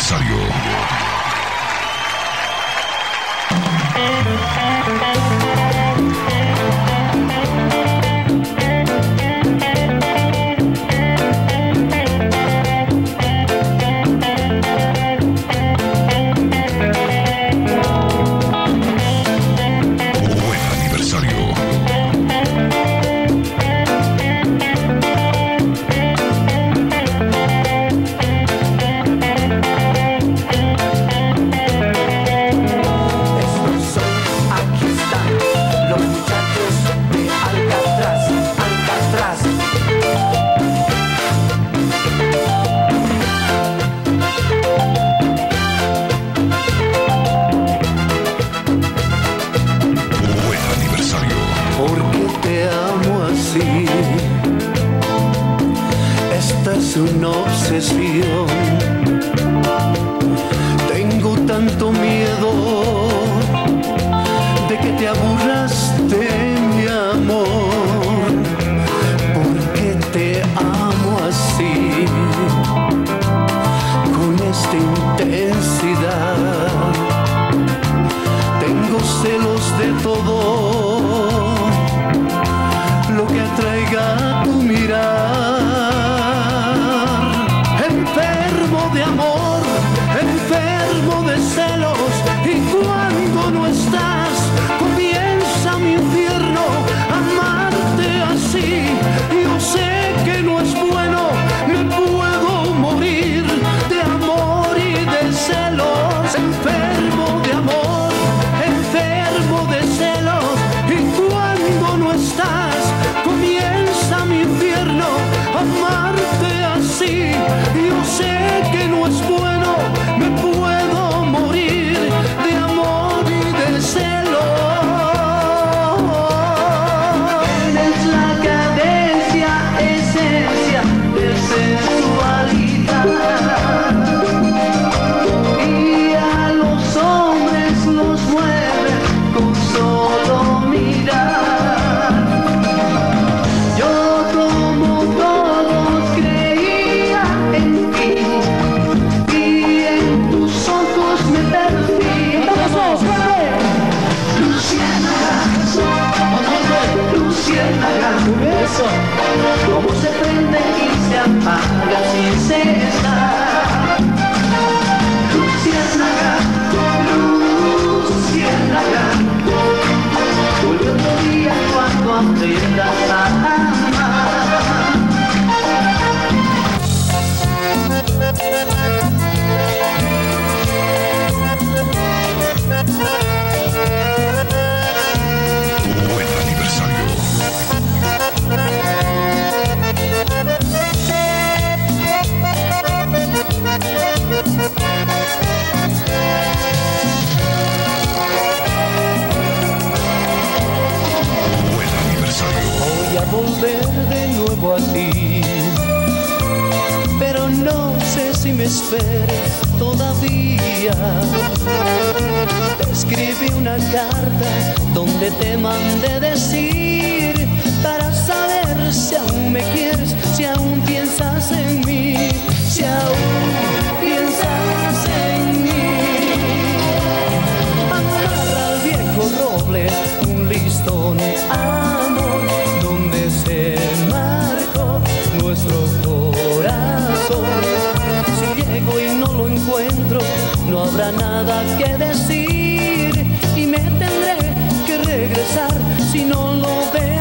aniversario. es una obsesión. de amor. apaga sin cesar. Luciérnaga, Luciérnaga, volvió otro día cuando antes a ti. Pero no sé si me esperes todavía. Te escribí una carta donde te mandé decir para saber si aún me quieres, si aún piensas nada que decir y me tendré que regresar si no lo veo.